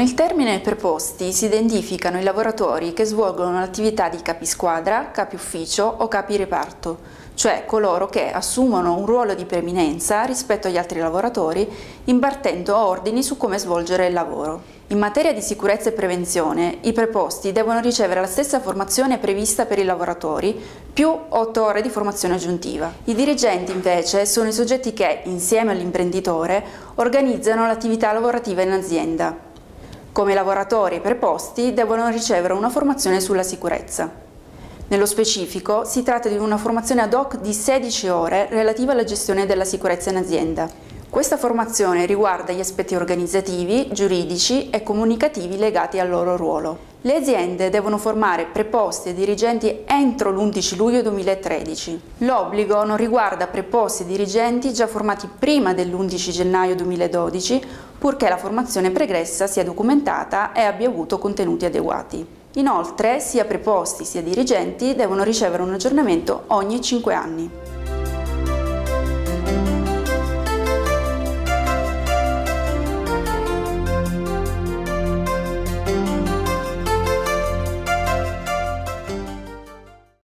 il termine preposti si identificano i lavoratori che svolgono l'attività di capisquadra, capi ufficio o capi reparto, cioè coloro che assumono un ruolo di preeminenza rispetto agli altri lavoratori impartendo ordini su come svolgere il lavoro. In materia di sicurezza e prevenzione, i preposti devono ricevere la stessa formazione prevista per i lavoratori, più 8 ore di formazione aggiuntiva. I dirigenti, invece, sono i soggetti che, insieme all'imprenditore, organizzano l'attività lavorativa in azienda. Come lavoratori preposti devono ricevere una formazione sulla sicurezza. Nello specifico si tratta di una formazione ad hoc di 16 ore relativa alla gestione della sicurezza in azienda. Questa formazione riguarda gli aspetti organizzativi, giuridici e comunicativi legati al loro ruolo. Le aziende devono formare preposti e dirigenti entro l'11 luglio 2013. L'obbligo non riguarda preposti e dirigenti già formati prima dell'11 gennaio 2012, purché la formazione pregressa sia documentata e abbia avuto contenuti adeguati. Inoltre, sia preposti sia dirigenti devono ricevere un aggiornamento ogni 5 anni.